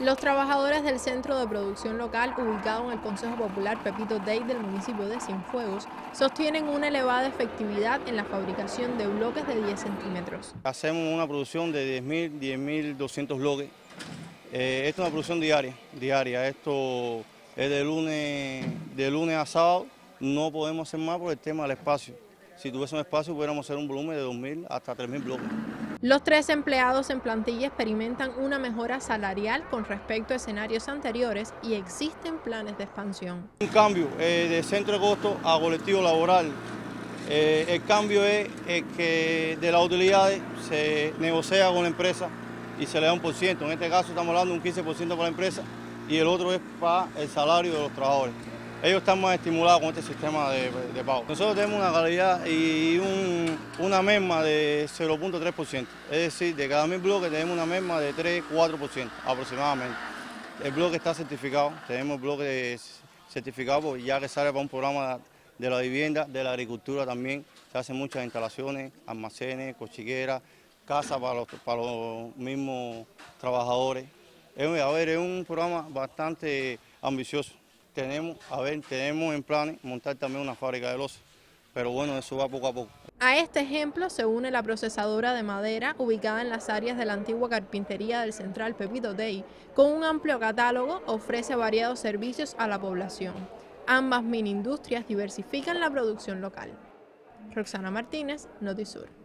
Los trabajadores del Centro de Producción Local, ubicado en el Consejo Popular Pepito Day del municipio de Cienfuegos, sostienen una elevada efectividad en la fabricación de bloques de 10 centímetros. Hacemos una producción de 10.000, 10.200 bloques. Eh, esto es una producción diaria, diaria. Esto es de lunes, de lunes a sábado. No podemos hacer más por el tema del espacio. Si tuviese un espacio, pudiéramos hacer un volumen de 2.000 hasta 3.000 bloques. Los tres empleados en plantilla experimentan una mejora salarial con respecto a escenarios anteriores y existen planes de expansión. Un cambio eh, de centro de costo a colectivo laboral. Eh, el cambio es que de las utilidades se negocia con la empresa y se le da un por ciento. En este caso estamos hablando de un 15% para la empresa y el otro es para el salario de los trabajadores ellos están más estimulados con este sistema de, pago. Nosotros tenemos una calidad y una merma de 0.3%, es decir, de cada mil bloques tenemos una merma de 3-4% aproximadamente. El bloque está certificado, tenemos bloques certificados ya que sale para un programa de la vivienda, de la agricultura también, se hacen muchas instalaciones, almacenes, cochigueras, casas para los, para los mismos trabajadores. Es, a ver, es un programa bastante ambicioso. Tenemos, a ver, tenemos en planes montar también una fábrica de losa, pero bueno, eso va poco a poco. A este ejemplo se une la procesadora de madera ubicada en las áreas de la antigua carpintería del Central Pepito Day. Con un amplio catálogo ofrece variados servicios a la población. Ambas mini industrias diversifican la producción local. Roxana Martínez, Notisur.